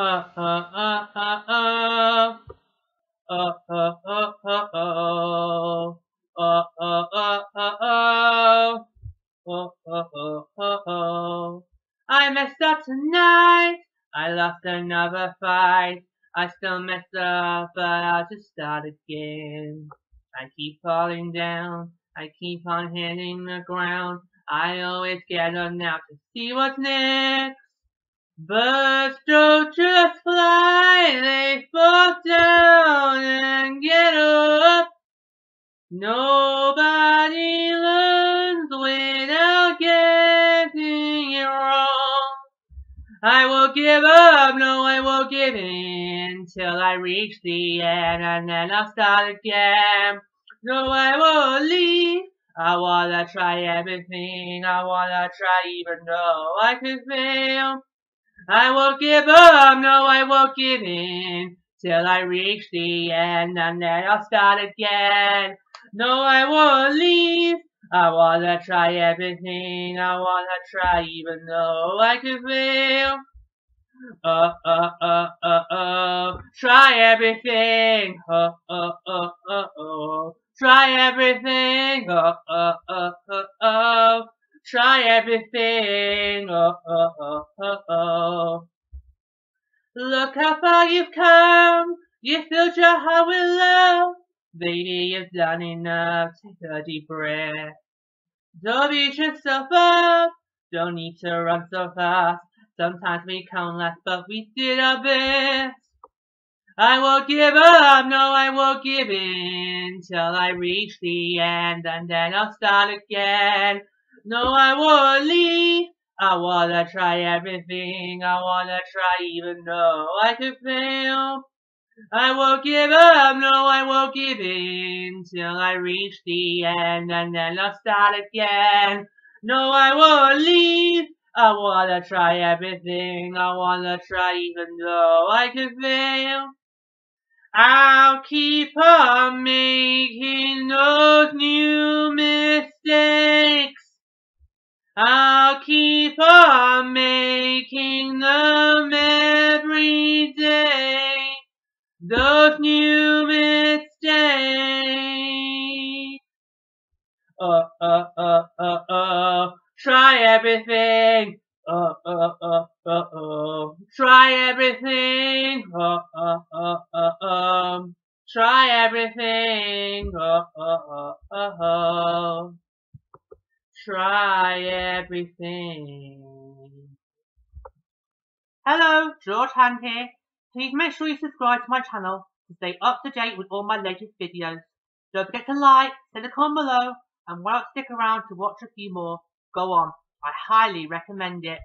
I messed up tonight. I lost another fight. I still messed up, but I'll just start again. I keep falling down. I keep on hitting the ground. I always get up now to see what's next. Birds just fly, they fall down and get up. Nobody learns without getting it wrong. I will give up, no I won't give in till I reach the end and then I'll start again. No I won't leave, I wanna try everything, I wanna try even though I could fail. I won't give up, no I won't give in till I reach the end and then I'll start again. No I won't leave, I wanna try everything, I wanna try even though I could fail. Uh, uh, uh, uh, uh, try everything, uh, uh, uh, uh, uh, try everything, uh, uh, uh, uh, uh, try everything, uh, uh, uh, uh, uh. Look how far you've come, you filled your heart with love, baby you've done enough, take a deep breath. Don't beat yourself up, don't need to run so fast, sometimes we come last but we did our best. I won't give up, no I won't give in, till I reach the end and then I'll start again. No I won't leave, I wanna try everything, I wanna try even though I could fail. I won't give up, no I won't give in, till I reach the end and then I'll start again. No I won't leave, I wanna try everything, I wanna try even though I could fail. I'll keep on making those new mistakes. I'll keep on making them every day. Those new mistakes. Uh, uh, uh, uh, uh. Try everything. Uh, uh, uh, uh, uh. Try everything. Uh, uh, uh, uh, um. Try everything. Uh, uh, uh, uh, uh. Try everything. Hello, George Hand here. Please make sure you subscribe to my channel to stay up to date with all my latest videos. Don't forget to like, send a comment below, and why not stick around to watch a few more. Go on, I highly recommend it.